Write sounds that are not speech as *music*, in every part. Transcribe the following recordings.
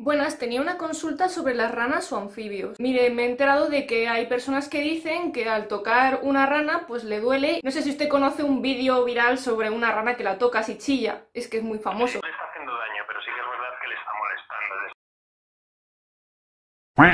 Buenas, tenía una consulta sobre las ranas o anfibios. Mire, me he enterado de que hay personas que dicen que al tocar una rana pues le duele. No sé si usted conoce un vídeo viral sobre una rana que la toca y chilla. Es que es muy famoso. le está haciendo daño, pero sí que es verdad que le está molestando.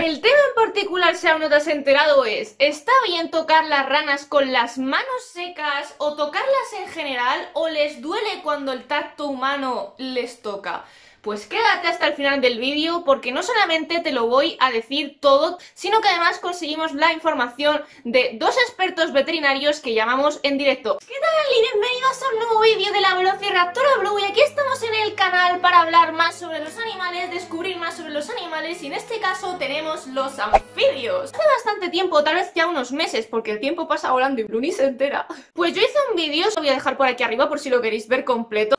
El tema en particular, si aún no te has enterado, es ¿está bien tocar las ranas con las manos secas o tocarlas en general o les duele cuando el tacto humano les toca? Pues quédate hasta el final del vídeo porque no solamente te lo voy a decir todo, sino que además conseguimos la información de dos expertos veterinarios que llamamos en directo. ¿Qué tal y bienvenidos a un nuevo vídeo de la Velociraptora Blue? Y aquí estamos en el canal para hablar más sobre los animales, descubrir más sobre los animales y en este caso tenemos los anfibios. Hace bastante tiempo, tal vez ya unos meses, porque el tiempo pasa volando y Bruni se entera. Pues yo hice un vídeo, os lo voy a dejar por aquí arriba por si lo queréis ver completo.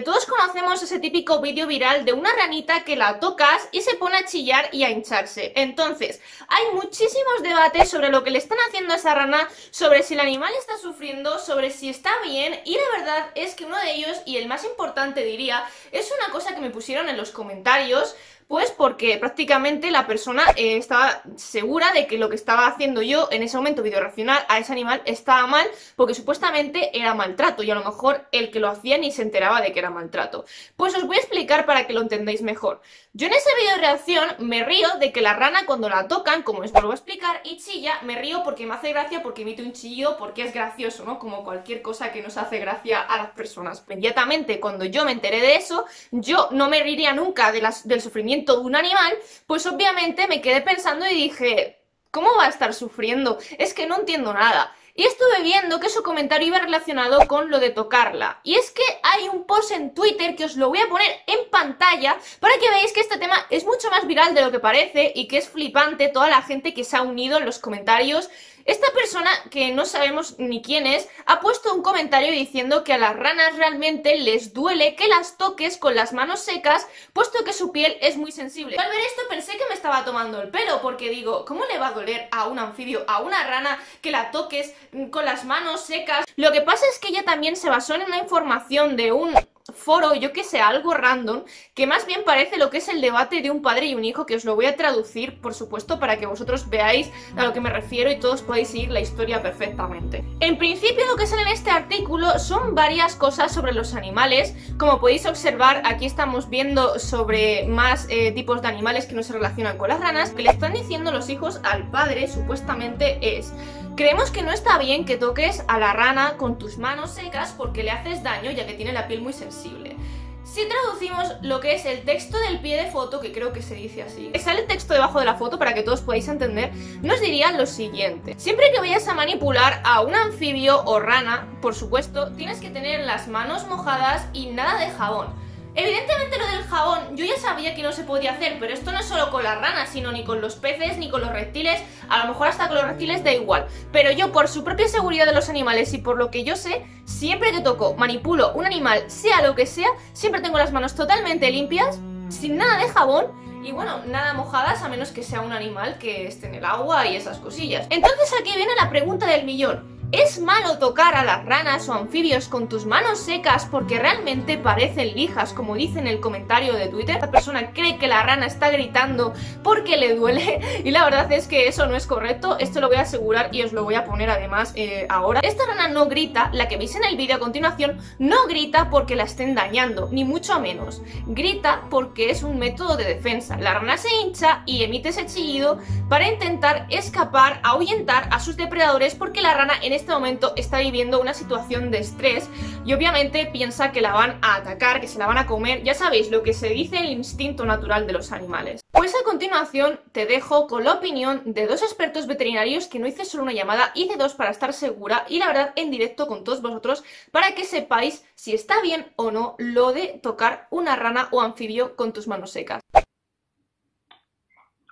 Todos conocemos ese típico vídeo viral de una ranita que la tocas y se pone a chillar y a hincharse. Entonces, hay muchísimos debates sobre lo que le están haciendo a esa rana, sobre si el animal está sufriendo, sobre si está bien y la verdad es que uno de ellos, y el más importante diría, es una cosa que me pusieron en los comentarios pues porque prácticamente la persona eh, estaba segura de que lo que estaba haciendo yo en ese momento video reaccionar a ese animal estaba mal porque supuestamente era maltrato y a lo mejor el que lo hacía ni se enteraba de que era maltrato. Pues os voy a explicar para que lo entendáis mejor. Yo en ese video de reacción me río de que la rana cuando la tocan, como os vuelvo a explicar, y chilla, me río porque me hace gracia, porque emite un chillo, porque es gracioso, ¿no? Como cualquier cosa que nos hace gracia a las personas. Inmediatamente cuando yo me enteré de eso, yo no me reiría nunca de las, del sufrimiento de un animal, pues obviamente me quedé pensando y dije, ¿cómo va a estar sufriendo? Es que no entiendo nada. Y estuve viendo que su comentario iba relacionado con lo de tocarla. Y es que hay un post en Twitter que os lo voy a poner en pantalla para que veáis que este tema es mucho más viral de lo que parece y que es flipante toda la gente que se ha unido en los comentarios esta persona, que no sabemos ni quién es, ha puesto un comentario diciendo que a las ranas realmente les duele que las toques con las manos secas, puesto que su piel es muy sensible. Al ver esto pensé que me estaba tomando el pelo, porque digo, ¿cómo le va a doler a un anfibio, a una rana, que la toques con las manos secas? Lo que pasa es que ella también se basó en una información de un foro, yo que sé, algo random, que más bien parece lo que es el debate de un padre y un hijo, que os lo voy a traducir, por supuesto, para que vosotros veáis a lo que me refiero y todos podáis seguir la historia perfectamente. En principio lo que sale en este artículo son varias cosas sobre los animales, como podéis observar, aquí estamos viendo sobre más eh, tipos de animales que no se relacionan con las ranas, que le están diciendo los hijos al padre, supuestamente es... Creemos que no está bien que toques a la rana con tus manos secas porque le haces daño ya que tiene la piel muy sensible. Si traducimos lo que es el texto del pie de foto, que creo que se dice así, sale el texto debajo de la foto para que todos podáis entender, nos diría lo siguiente. Siempre que vayas a manipular a un anfibio o rana, por supuesto, tienes que tener las manos mojadas y nada de jabón. Evidentemente lo del jabón yo ya sabía que no se podía hacer, pero esto no es solo con las ranas, sino ni con los peces, ni con los reptiles, a lo mejor hasta con los reptiles da igual. Pero yo por su propia seguridad de los animales y por lo que yo sé, siempre que toco, manipulo un animal, sea lo que sea, siempre tengo las manos totalmente limpias, sin nada de jabón y bueno, nada mojadas a menos que sea un animal que esté en el agua y esas cosillas. Entonces aquí viene la pregunta del millón. ¿Es malo tocar a las ranas o anfibios con tus manos secas porque realmente parecen lijas, como dice en el comentario de Twitter? Esta persona cree que la rana está gritando porque le duele *laughs* y la verdad es que eso no es correcto, esto lo voy a asegurar y os lo voy a poner además eh, ahora. Esta rana no grita, la que veis en el vídeo a continuación, no grita porque la estén dañando, ni mucho menos. Grita porque es un método de defensa. La rana se hincha y emite ese chillido para intentar escapar, ahuyentar a sus depredadores porque la rana en este este momento está viviendo una situación de estrés y obviamente piensa que la van a atacar, que se la van a comer, ya sabéis lo que se dice el instinto natural de los animales. Pues a continuación te dejo con la opinión de dos expertos veterinarios que no hice solo una llamada, hice dos para estar segura y la verdad en directo con todos vosotros para que sepáis si está bien o no lo de tocar una rana o anfibio con tus manos secas.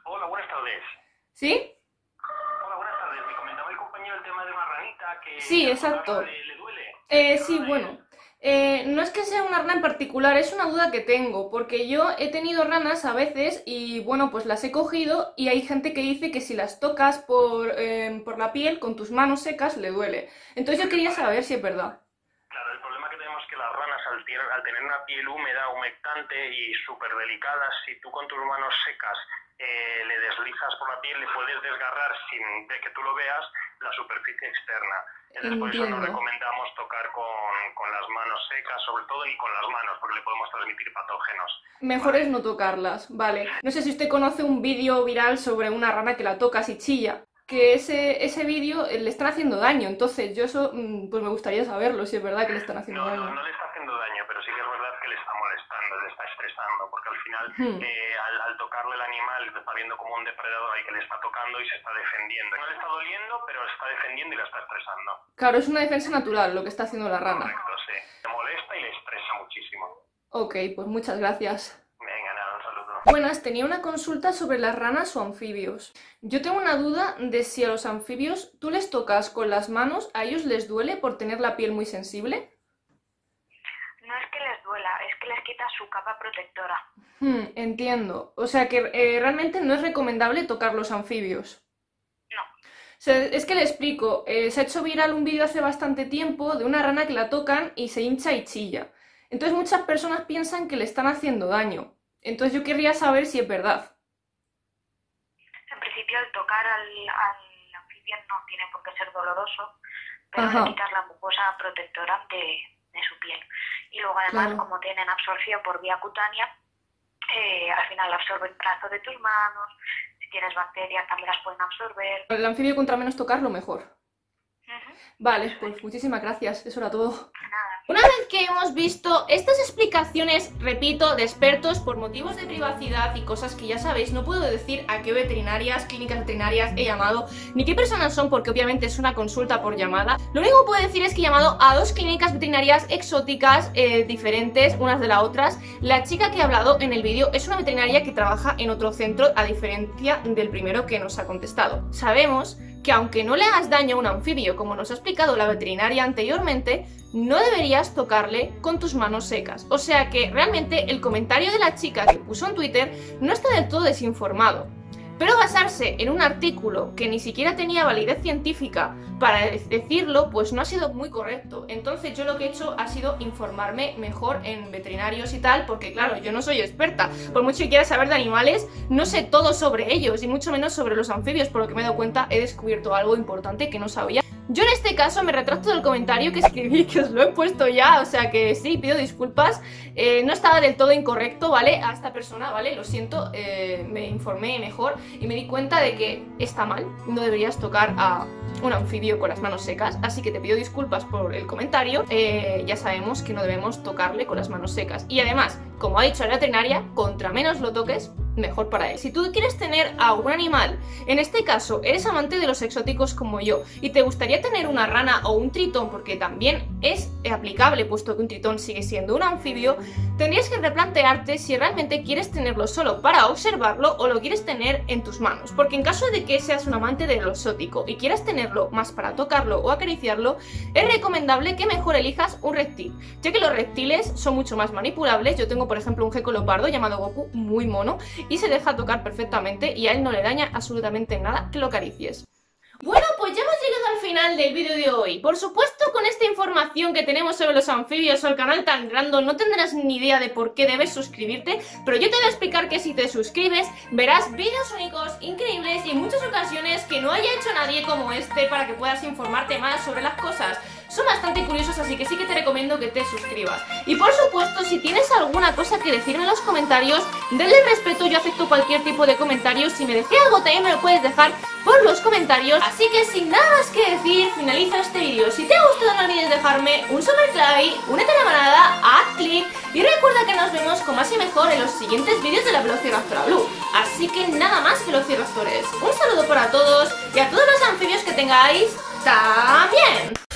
Hola, buenas tardes. ¿Sí? Sí, exacto. Eh, sí, bueno. Eh, no es que sea una rana en particular, es una duda que tengo, porque yo he tenido ranas a veces y bueno, pues las he cogido y hay gente que dice que si las tocas por, em, por la piel con tus manos secas le duele. Entonces yo quería saber si es verdad. Claro, el problema que sabemos que las ranas al, tener una piel húmeda, humectante y súper delicada, si tú con tus manos secas eh, le deslizas por la piel, le puedes desgarrar sin de que tú lo veas la superficie externa. Entonces, por eso no recomendamos tocar con, con las manos secas, sobre todo y con las manos, porque le podemos transmitir patógenos. Mejor es no tocarlas, vale. No sé si usted conoce un vídeo viral sobre una rana que la tocas y chilla. Que ese, ese vídeo eh, le están haciendo daño, entonces yo eso, mm, pues me gustaría saberlo, si es verdad que le están haciendo No, no, daño. no le está haciendo daño, pero sí que es verdad que le está molestando, le está estresando, porque al final, Hmm. eh, al, al tocarle el animal, está viendo como un depredador ahí que le está tocando y se está defendiendo. No le está doliendo, pero le está defendiendo y la está estresando. Claro, es una defensa natural lo que está haciendo la rana. Correcto, sí. Le molesta y le estresa muchísimo. Ok, pues muchas gracias. Venga, nada, un saludo. Buenas, tenía una consulta sobre las ranas o anfibios. Yo tengo una duda de si a los anfibios tú les tocas con las manos, ¿a ellos les duele por tener la piel muy sensible? No es que les duela, es que les quita su capa protectora. Hmm, entiendo. O sea que eh, realmente no es recomendable tocar los anfibios. No. O sea, es que le explico, eh, se ha hecho viral un vídeo hace bastante tiempo de una rana que la tocan y se hincha y chilla. Entonces muchas personas piensan que le están haciendo daño. Entonces yo querría saber si es verdad. En principio, el tocar al, al anfibio no tiene por qué ser doloroso, pero Ajá. le quitas la mucosa protectora de, de su piel. Y luego, además, Claro. como tienen absorción por vía cutánea, eh, al final absorben trazo de tus manos. Si tienes bacterias, también las pueden absorber. El anfibio contra menos tocarlo mejor. Vale, pues muchísimas gracias. Eso era todo. Nada. Una vez que hemos visto estas explicaciones, repito, de expertos por motivos de privacidad y cosas que ya sabéis, no puedo decir a qué veterinarias, clínicas veterinarias he llamado, ni qué personas son, porque obviamente es una consulta por llamada. Lo único que puedo decir es que he llamado a dos clínicas veterinarias exóticas, eh, diferentes unas de las otras. La chica que he hablado en el vídeo es una veterinaria que trabaja en otro centro, a diferencia del primero que nos ha contestado. Sabemos que aunque no le hagas daño a un anfibio, como nos ha explicado la veterinaria anteriormente, no deberías tocarle con tus manos secas. O sea que realmente el comentario de la chica que puso en Twitter no está del todo desinformado. Pero basarse en un artículo que ni siquiera tenía validez científica para de- decirlo, pues no ha sido muy correcto. Entonces yo lo que he hecho ha sido informarme mejor en veterinarios y tal, porque claro, yo no soy experta. Por mucho que quiera saber de animales, no sé todo sobre ellos y mucho menos sobre los anfibios, por lo que me he dado cuenta he descubierto algo importante que no sabía. Yo en este caso me retracto del comentario que escribí, *laughs* que os lo he puesto ya, o sea que sí, pido disculpas. Eh, no estaba del todo incorrecto, ¿vale? A esta persona, ¿vale? Lo siento, eh, me informé mejor y me di cuenta de que está mal, no deberías tocar a un anfibio con las manos secas, así que te pido disculpas por el comentario. Eh, ya sabemos que no debemos tocarle con las manos secas. Y además, como ha dicho la veterinaria, contra menos lo toques, mejor para él. Si tú quieres tener a un animal, en este caso eres amante de los exóticos como yo, y te gustaría tener una rana o un tritón, porque también es aplicable, puesto que un tritón sigue siendo un anfibio, tendrías que replantearte si realmente quieres tenerlo solo para observarlo o lo quieres tener en tus manos. Porque en caso de que seas un amante de lo exótico y quieras tenerlo más para tocarlo o acariciarlo, es recomendable que mejor elijas un reptil, ya que los reptiles son mucho más manipulables. Yo tengo, por ejemplo, un gecko leopardo llamado Goku, muy mono, y se deja tocar perfectamente y a él no le daña absolutamente nada que lo acaricies. Bueno, pues ya hemos llegado al final del vídeo de hoy. Por supuesto, con esta información que tenemos sobre los anfibios o el canal tan grande, no tendrás ni idea de por qué debes suscribirte, pero yo te voy a explicar que si te suscribes, verás vídeos únicos, increíbles y en muchas ocasiones que no haya hecho nadie como este para que puedas informarte más sobre las cosas. Son bastante curiosos, así que sí que te recomiendo que te suscribas. Y por supuesto, si tienes alguna cosa que decirme en los comentarios, denle respeto, yo acepto cualquier tipo de comentario. Si me decís algo también me lo puedes dejar por los comentarios. Así que sin nada más que decir, finalizo este vídeo. Si te ha gustado no olvides dejarme un super like, únete a la manada, haz clic y recuerda que nos vemos con más y mejor en los siguientes vídeos de la Velociraptora Blue. Así que nada más Velociraptores. Un saludo para todos y a todos los anfibios que tengáis también.